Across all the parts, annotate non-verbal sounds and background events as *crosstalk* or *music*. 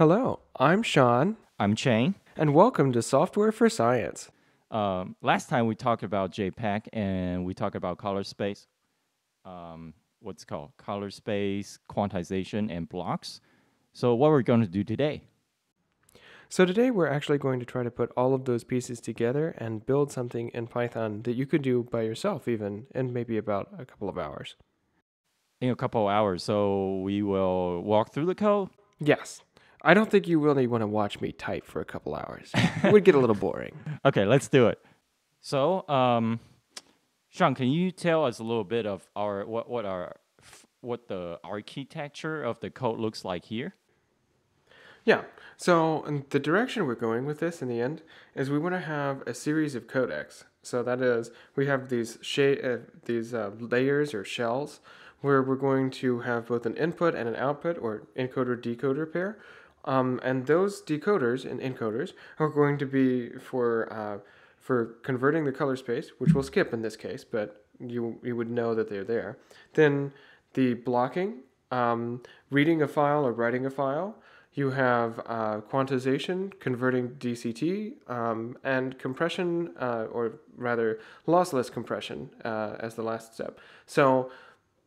Hello, I'm Sean, I'm Chang. and welcome to Software for Science. Um, last time we talked about JPEG and we talked about color space. Um, what's it called? Color space, quantization, and blocks. So what we're going to do today? So today we're actually going to try to put all of those pieces together and build something in Python that you could do by yourself even in maybe about a couple of hours. In a couple of hours, so we will walk through the code. Yes. I don't think you really want to watch me type for a couple hours. It would get a little *laughs* boring. Okay, let's do it. So, um, Sean, can you tell us a little bit of our what what our what the architecture of the code looks like here? Yeah. So the direction we're going with this in the end is we want to have a series of codecs. So that is, we have these uh, these uh, layers or shells where we're going to have both an input and an output or encoder decoder pair. Um, and those decoders and encoders are going to be for uh, for converting the color space, which we'll skip in this case, but you you would know that they're there. Then the blocking, um, reading a file or writing a file. You have uh, quantization, converting DCT, um, and compression, uh, or rather lossless compression, uh, as the last step. So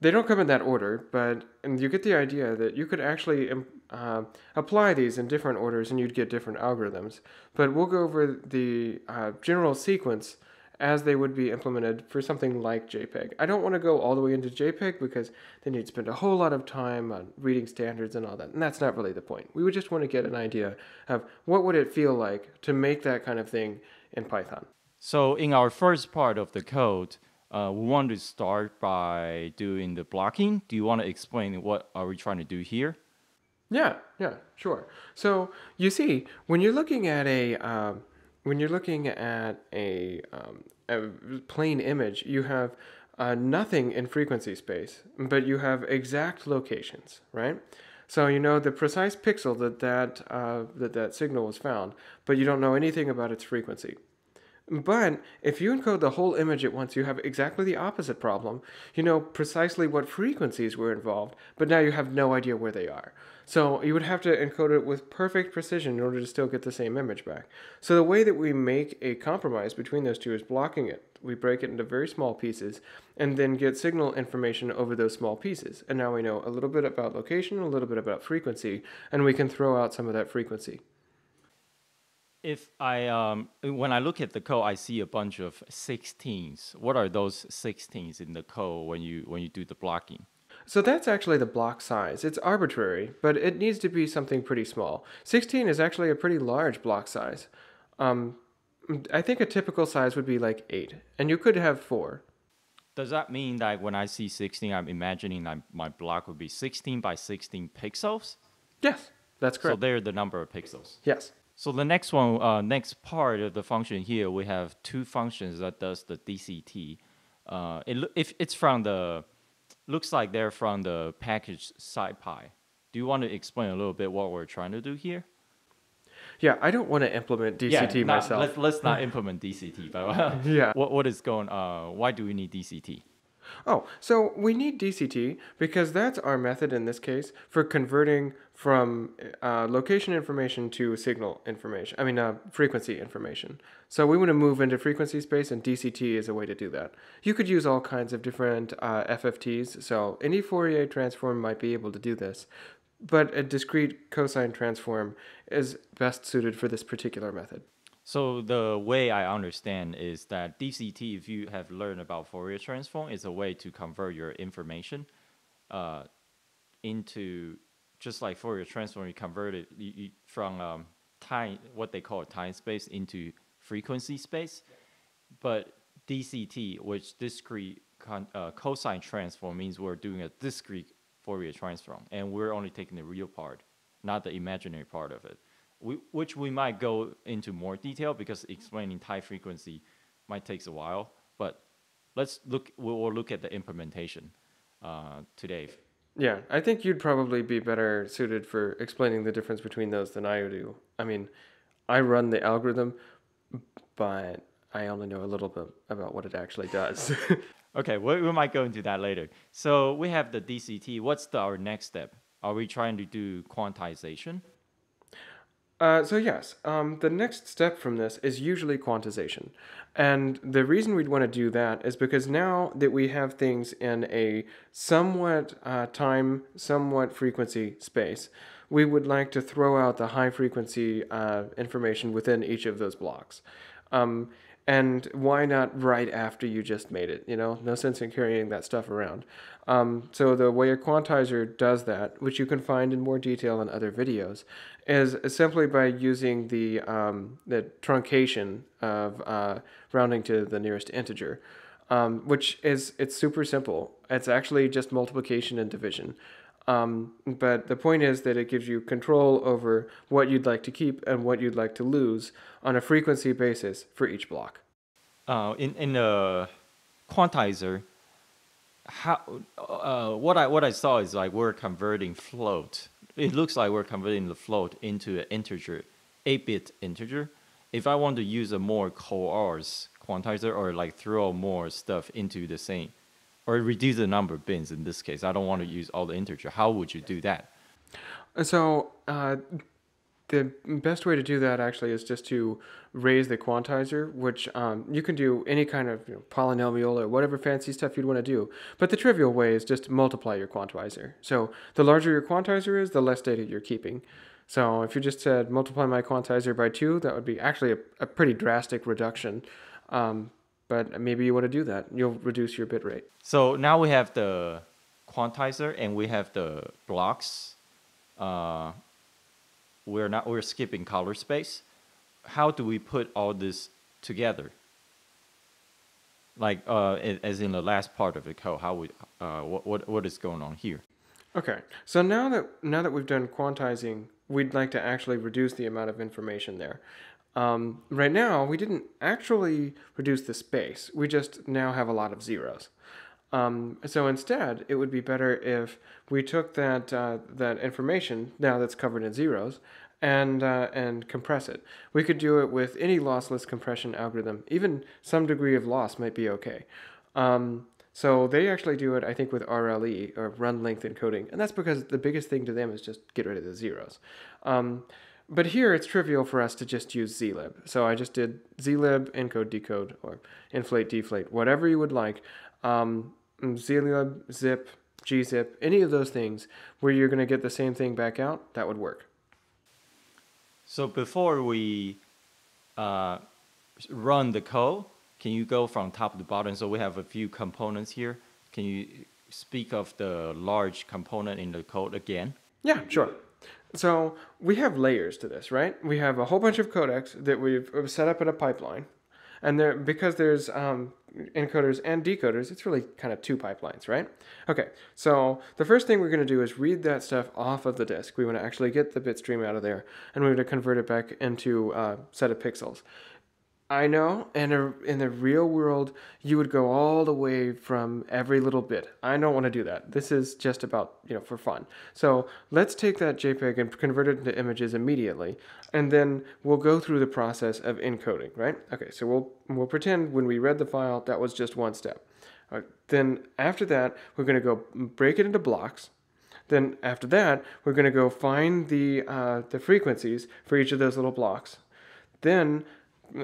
they don't come in that order, but and you get the idea that you could actually um, uh, apply these in different orders and you'd get different algorithms. But we'll go over the uh, general sequence as they would be implemented for something like JPEG. I don't want to go all the way into JPEG because then you'd spend a whole lot of time on reading standards and all that, and that's not really the point. We would just want to get an idea of what would it feel like to make that kind of thing in Python. So in our first part of the code, uh, we want to start by doing the blocking. Do you want to explain what are we trying to do here? Yeah, yeah, sure. So you see, when you're looking at a um, when you're looking at a, um, a plain image, you have uh, nothing in frequency space, but you have exact locations, right? So you know the precise pixel that that uh, that that signal was found, but you don't know anything about its frequency. But if you encode the whole image at once, you have exactly the opposite problem. You know precisely what frequencies were involved, but now you have no idea where they are. So you would have to encode it with perfect precision in order to still get the same image back. So the way that we make a compromise between those two is blocking it. We break it into very small pieces and then get signal information over those small pieces. And now we know a little bit about location, a little bit about frequency, and we can throw out some of that frequency. If I um, when I look at the code, I see a bunch of 16s. What are those 16s in the code when you when you do the blocking? So that's actually the block size. It's arbitrary, but it needs to be something pretty small. 16 is actually a pretty large block size. Um, I think a typical size would be like 8, and you could have 4. Does that mean that when I see 16, I'm imagining that my block would be 16 by 16 pixels? Yes, that's correct. So they're the number of pixels. yes. So the next one, uh, next part of the function here, we have two functions that does the DCT. Uh, it if it's from the, looks like they're from the package SciPy. Do you want to explain a little bit what we're trying to do here? Yeah, I don't want to implement DCT not- myself. Let's, let's not implement DCT, but *laughs* Yeah. what, what is going, uh, why do we need DCT? Oh, so we need DCT because that's our method in this case for converting from uh, location information to signal information. I mean, uh, frequency information. So we want to move into frequency space, and DCT is a way to do that. You could use all kinds of different uh, FFTs. So any Fourier transform might be able to do this, but a discrete cosine transform is best suited for this particular method. So the way I understand is that DCT, if you have learned about Fourier transform, is a way to convert your information uh, into just like Fourier transform, you convert it you, you, from um, time, what they call time space, into frequency space. But DCT, which discrete con, uh, cosine transform, means we're doing a discrete Fourier transform, and we're only taking the real part, not the imaginary part of it. We, which we might go into more detail because explaining high frequency might takes a while. But let's look. We'll, we'll look at the implementation uh, today. Yeah, I think you'd probably be better suited for explaining the difference between those than I do. I mean, I run the algorithm, but I only know a little bit about what it actually does. *laughs* Okay, we, we might go into that later. So we have the DCT. What's the, our next step? Are we trying to do quantization? Uh, so yes, um, the next step from this is usually quantization, and the reason we'd want to do that is because now that we have things in a somewhat uh, time, somewhat frequency space, we would like to throw out the high frequency uh, information within each of those blocks. Um, and why not right after you just made it? You know, no sense in carrying that stuff around. Um, so the way a quantizer does that, which you can find in more detail in other videos, is simply by using the um, the truncation of uh, rounding to the nearest integer, um, which is it's super simple. It's actually just multiplication and division. Um, but the point is that it gives you control over what you'd like to keep and what you'd like to lose on a frequency basis for each block. Uh, in in the quantizer, how uh, what I what I saw is like we're converting float. It looks like we're converting the float into an integer, 8-bit integer. If I want to use a more coarse quantizer or like throw more stuff into the same or reduce the number of bins in this case. I don't want to use all the integer. How would you do that? So uh, the best way to do that actually is just to raise the quantizer, which um, you can do any kind of you know, polynomial or whatever fancy stuff you'd want to do. But the trivial way is just multiply your quantizer. So the larger your quantizer is, the less data you're keeping. So if you just said multiply my quantizer by two, that would be actually a, a pretty drastic reduction. Um, but maybe you want to do that. You'll reduce your bit rate. So now we have the quantizer and we have the blocks. Uh, we're not we're skipping color space. How do we put all this together? Like uh, as in the last part of the code, how we uh, what what what is going on here? Okay, so now that now that we've done quantizing, we'd like to actually reduce the amount of information there. Um, right now, we didn't actually reduce the space. We just now have a lot of zeros. Um, so instead, it would be better if we took that uh, that information now that's covered in zeros and uh, and compress it. We could do it with any lossless compression algorithm. Even some degree of loss might be okay. Um, so they actually do it, I think, with RLE or run length encoding, and that's because the biggest thing to them is just get rid of the zeros. Um, but here it's trivial for us to just use zlib. So I just did zlib, encode, decode, or inflate, deflate, whatever you would like. Um, zlib, zip, gzip, any of those things where you're going to get the same thing back out, that would work. So before we uh, run the code, can you go from top to bottom? So we have a few components here. Can you speak of the large component in the code again? Yeah, sure. So we have layers to this, right? We have a whole bunch of codecs that we've set up in a pipeline. And there, because there's um, encoders and decoders, it's really kind of two pipelines, right? Okay, so the first thing we're going to do is read that stuff off of the disk. We want to actually get the bit stream out of there, and we want to convert it back into a set of pixels. I know, in a, in the real world, you would go all the way from every little bit. I don't want to do that. This is just about you know for fun. So let's take that JPEG and convert it into images immediately, and then we'll go through the process of encoding. Right? Okay. So we'll we'll pretend when we read the file that was just one step. Right, then after that, we're going to go break it into blocks. Then after that, we're going to go find the uh, the frequencies for each of those little blocks. Then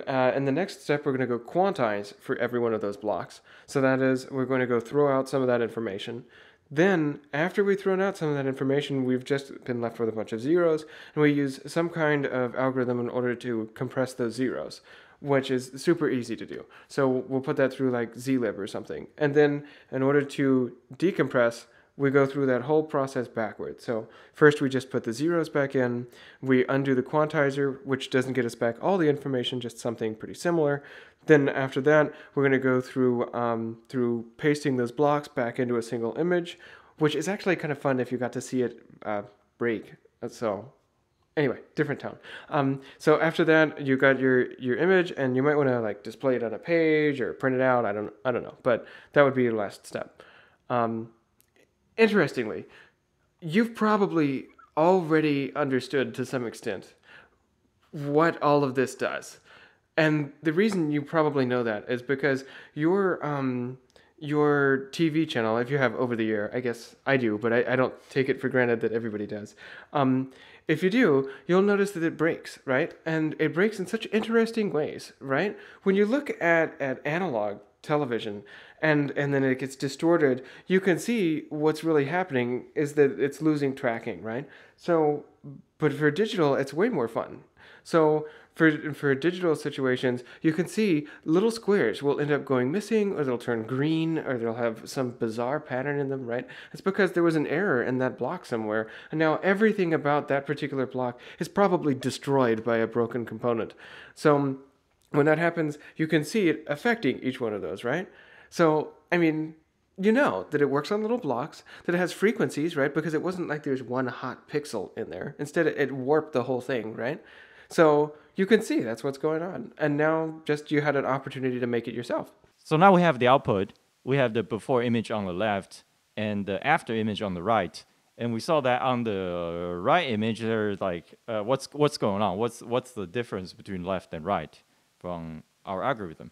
uh, in the next step, we're going to go quantize for every one of those blocks. So that is, we're going to go throw out some of that information. Then, after we've thrown out some of that information, we've just been left with a bunch of zeros, and we use some kind of algorithm in order to compress those zeros, which is super easy to do. So we'll put that through like zlib or something. And then, in order to decompress, we go through that whole process backwards. So first we just put the zeros back in, we undo the quantizer, which doesn't get us back all the information, just something pretty similar. Then after that, we're going to go through um, through pasting those blocks back into a single image, which is actually kind of fun if you got to see it uh, break. So anyway, different tone. Um, so after that, you got your your image, and you might want to like display it on a page or print it out. I don't I don't know, but that would be your last step. Um, Interestingly, you've probably already understood to some extent what all of this does. And the reason you probably know that is because your um, your TV channel, if you have over the air, I guess I do, but I, I don't take it for granted that everybody does. Um, if you do, you'll notice that it breaks, right? And it breaks in such interesting ways, right? When you look at, at analog television and and then it gets distorted, you can see what's really happening is that it's losing tracking, right? So but for digital, it's way more fun. So for for digital situations, you can see little squares will end up going missing, or they'll turn green, or they'll have some bizarre pattern in them. Right? It's because there was an error in that block somewhere, and now everything about that particular block is probably destroyed by a broken component. So when that happens, you can see it affecting each one of those. Right? So I mean, you know that it works on little blocks, that it has frequencies, right? Because it wasn't like there's one hot pixel in there. Instead, it warped the whole thing, right? So you can see that's what's going on. And now just you had an opportunity to make it yourself. So now we have the output. We have the before image on the left and the after image on the right. And we saw that on the right image, there's like, uh, what's what's going on? What's what's the difference between left and right from our algorithm?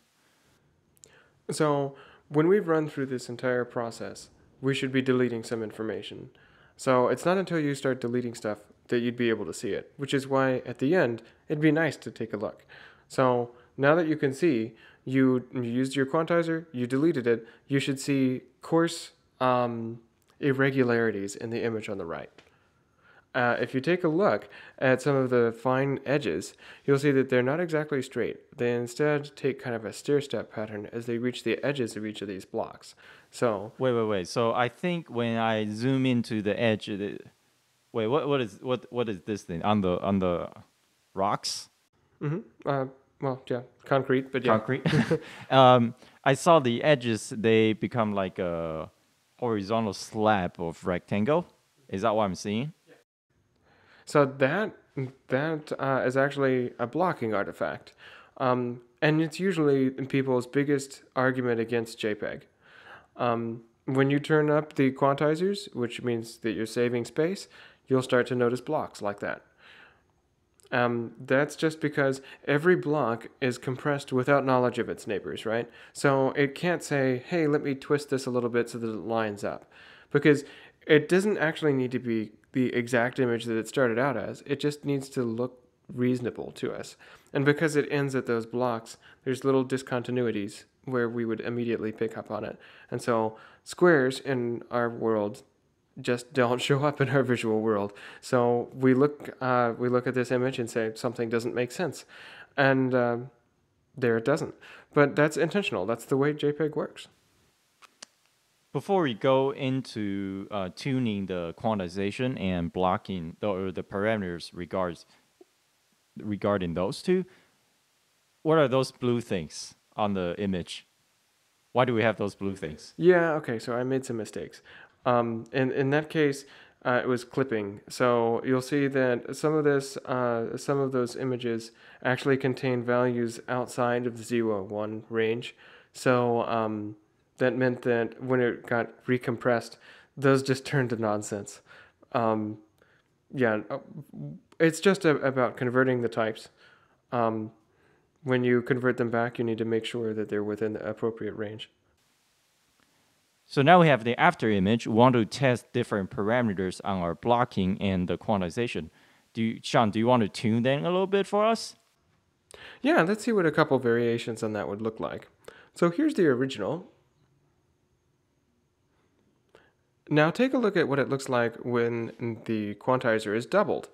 So when we've run through this entire process, we should be deleting some information. So it's not until you start deleting stuff that you'd be able to see it, which is why at the end it'd be nice to take a look. So now that you can see, you, you used your quantizer, you deleted it, you should see coarse um, irregularities in the image on the right. Uh, if you take a look at some of the fine edges, you'll see that they're not exactly straight. They instead take kind of a stair-step pattern as they reach the edges of each of these blocks. So wait, wait, wait. So I think when I zoom into the edge, the, wait, what, what is what what is this thing on the on the rocks? Mm-hmm. Uh, well, yeah, concrete, but yeah, concrete. *laughs* um, I saw the edges; they become like a horizontal slab of rectangle. Is that what I'm seeing? So that that uh, is actually a blocking artifact, um, and it's usually people's biggest argument against JPEG. Um, when you turn up the quantizers, which means that you're saving space, you'll start to notice blocks like that. Um, that's just because every block is compressed without knowledge of its neighbors, right? So it can't say, hey, let me twist this a little bit so that it lines up. Because it doesn't actually need to be the exact image that it started out as. It just needs to look reasonable to us. And because it ends at those blocks, there's little discontinuities where we would immediately pick up on it. And so squares in our world just *laughs* don't show up in our visual world. So we look uh, we look at this image and say something doesn't make sense, and uh, there it doesn't. But that's intentional. That's the way JPEG works. Before we go into uh, tuning the quantization and blocking the, or the parameters regards regarding those two, what are those blue things on the image? Why do we have those blue things? Yeah, okay, so I made some mistakes. Um, in, in that case, uh, it was clipping. So you'll see that some of this, uh, some of those images actually contain values outside of the 0, 1 range. So um, that meant that when it got recompressed, those just turned to nonsense. Um, yeah, uh, it's just a, about converting the types. Um, when you convert them back, you need to make sure that they're within the appropriate range. So now we have the after image. We want to test different parameters on our blocking and the quantization. Do you, Sean, do you want to tune them a little bit for us? Yeah, let's see what a couple variations on that would look like. So here's the original. Now take a look at what it looks like when the quantizer is doubled.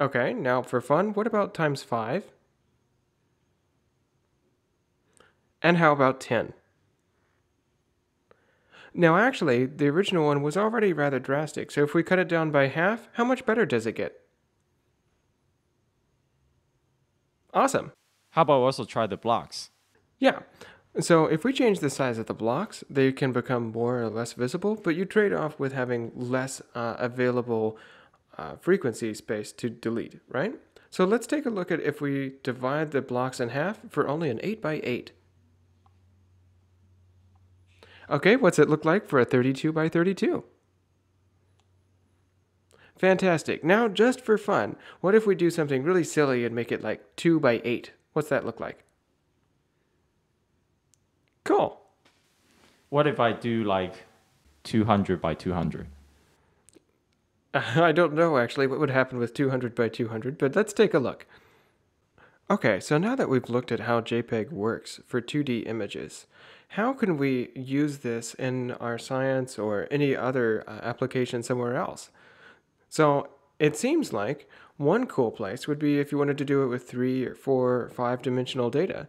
Okay, now for fun, what about times 5? And how about 10? Now actually, the original one was already rather drastic, so if we cut it down by half, how much better does it get? Awesome. How about we also try the blocks? Yeah, so if we change the size of the blocks, they can become more or less visible, but you trade off with having less uh, available uh, frequency space to delete, right? So let's take a look at if we divide the blocks in half for only an 8 by 8. Okay, what's it look like for a 32 by 32? Fantastic. Now, just for fun, what if we do something really silly and make it like 2 by 8? What's that look like? Cool. What if I do like 200 by 200? *laughs* I don't know actually what would happen with 200 by 200, but let's take a look. Okay, so now that we've looked at how JPEG works for 2D images, how can we use this in our science or any other uh, application somewhere else? So it seems like one cool place would be if you wanted to do it with three or four or five dimensional data.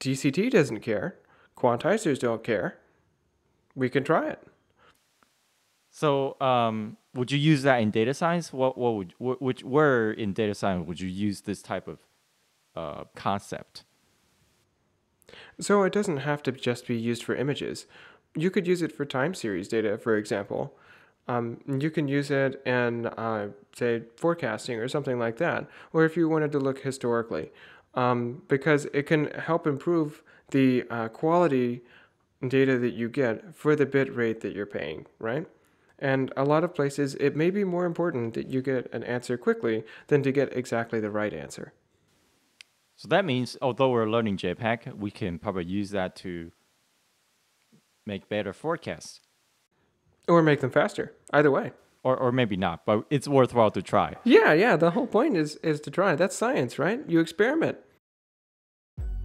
DCT doesn't care. Quantizers don't care. We can try it. So, um, would you use that in data science? What, what would, wh- which, where in data science would you use this type of uh, concept? So it doesn't have to just be used for images. You could use it for time series data, for example. Um, you can use it in, uh, say, forecasting or something like that, or if you wanted to look historically, um, because it can help improve the uh, quality data that you get for the bit rate that you're paying, right? And a lot of places, it may be more important that you get an answer quickly than to get exactly the right answer. So that means, although we're learning JPEG, we can probably use that to make better forecasts. Or make them faster. Either way. Or, or maybe not, but it's worthwhile to try. Yeah, yeah. The whole point is is to try. That's science, right? You experiment.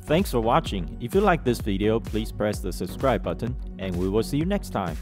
Thanks for watching. If you like this video, please press the subscribe button and we will see you next time.